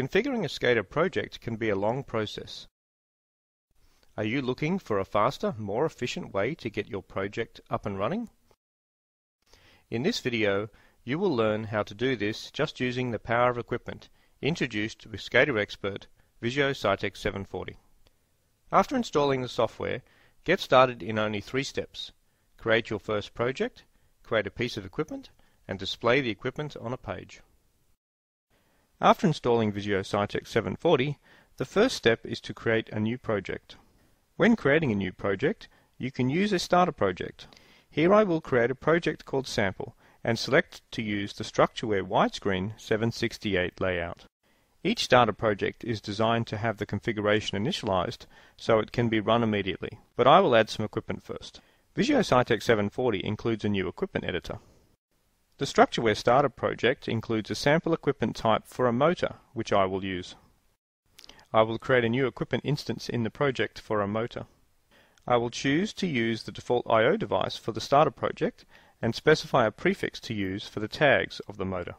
Configuring a SCADA project can be a long process. Are you looking for a faster, more efficient way to get your project up and running? In this video, you will learn how to do this just using the power of equipment introduced with SCADA Expert Vijeo Citect 740. After installing the software, get started in only three steps. Create your first project, create a piece of equipment, and display the equipment on a page. After installing Vijeo Citect 740, the first step is to create a new project. When creating a new project, you can use a starter project. Here I will create a project called Sample and select to use the StruxureWare widescreen 768 layout. Each starter project is designed to have the configuration initialized so it can be run immediately, but I will add some equipment first. Vijeo Citect 740 includes a new equipment editor. The StruxureWare Starter project includes a sample equipment type for a motor, which I will use. I will create a new equipment instance in the project for a motor. I will choose to use the default I.O. device for the starter project and specify a prefix to use for the tags of the motor.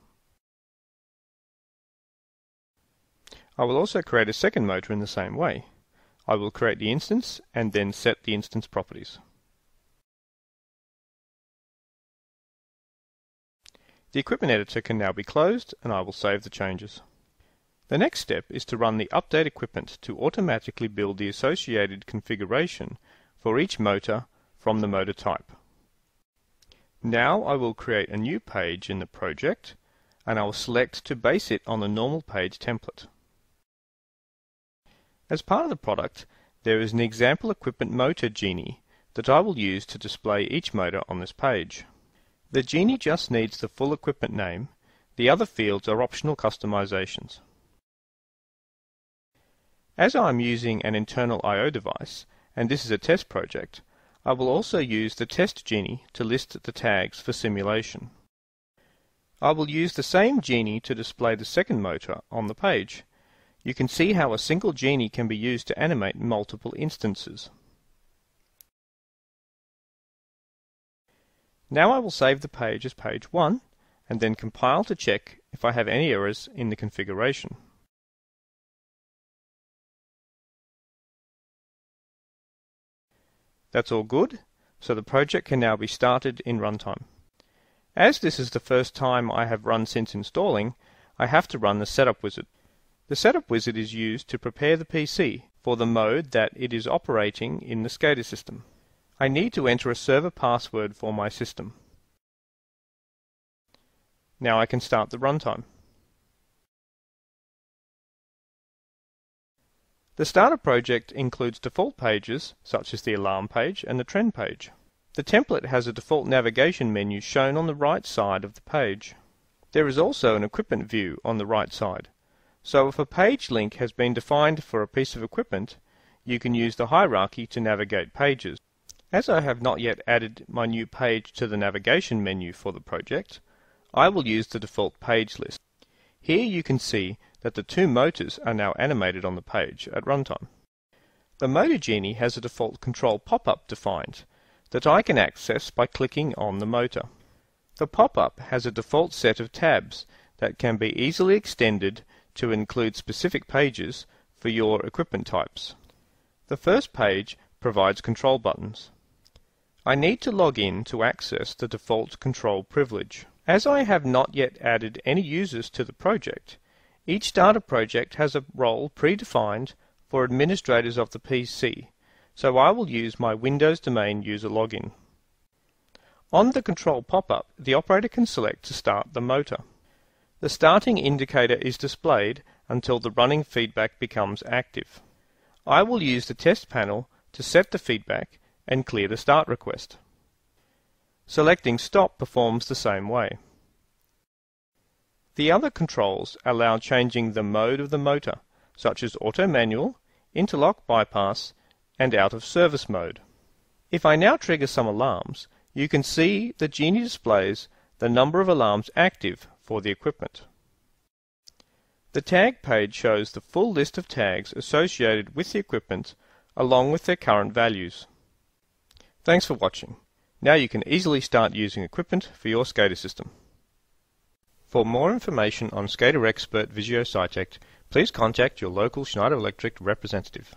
I will also create a second motor in the same way. I will create the instance and then set the instance properties. The equipment editor can now be closed and I will save the changes. The next step is to run the update equipment to automatically build the associated configuration for each motor from the motor type. Now I will create a new page in the project and I will select to base it on the normal page template. As part of the product, there is an example equipment motor genie that I will use to display each motor on this page. The Genie just needs the full equipment name. The other fields are optional customizations. As I am using an internal I.O. device, and this is a test project, I will also use the Test Genie to list the tags for simulation. I will use the same Genie to display the second motor on the page. You can see how a single Genie can be used to animate multiple instances. Now I will save the page as page 1 and then compile to check if I have any errors in the configuration. That's all good, so the project can now be started in runtime. As this is the first time I have run since installing, I have to run the setup wizard. The setup wizard is used to prepare the PC for the mode that it is operating in the SCADA system. I need to enter a server password for my system. Now I can start the runtime. The starter project includes default pages, such as the alarm page and the trend page. The template has a default navigation menu shown on the right side of the page. There is also an equipment view on the right side. So if a page link has been defined for a piece of equipment, you can use the hierarchy to navigate pages. As I have not yet added my new page to the navigation menu for the project, I will use the default page list. Here you can see that the two motors are now animated on the page at runtime. The Motor Genie has a default control pop-up defined that I can access by clicking on the motor. The pop-up has a default set of tabs that can be easily extended to include specific pages for your equipment types. The first page provides control buttons. I need to log in to access the default control privilege. As I have not yet added any users to the project, each data project has a role predefined for administrators of the PC, so I will use my Windows Domain User login. On the control pop-up, the operator can select to start the motor. The starting indicator is displayed until the running feedback becomes active. I will use the test panel to set the feedback and clear the start request. Selecting Stop performs the same way. The other controls allow changing the mode of the motor, such as auto manual, interlock bypass, and out of service mode. If I now trigger some alarms, you can see the Genie displays the number of alarms active for the equipment. The tag page shows the full list of tags associated with the equipment along with their current values. Thanks for watching. Now you can easily start using equipment for your SCADA system. For more information on SCADA Expert Vijeo Citect, please contact your local Schneider Electric representative.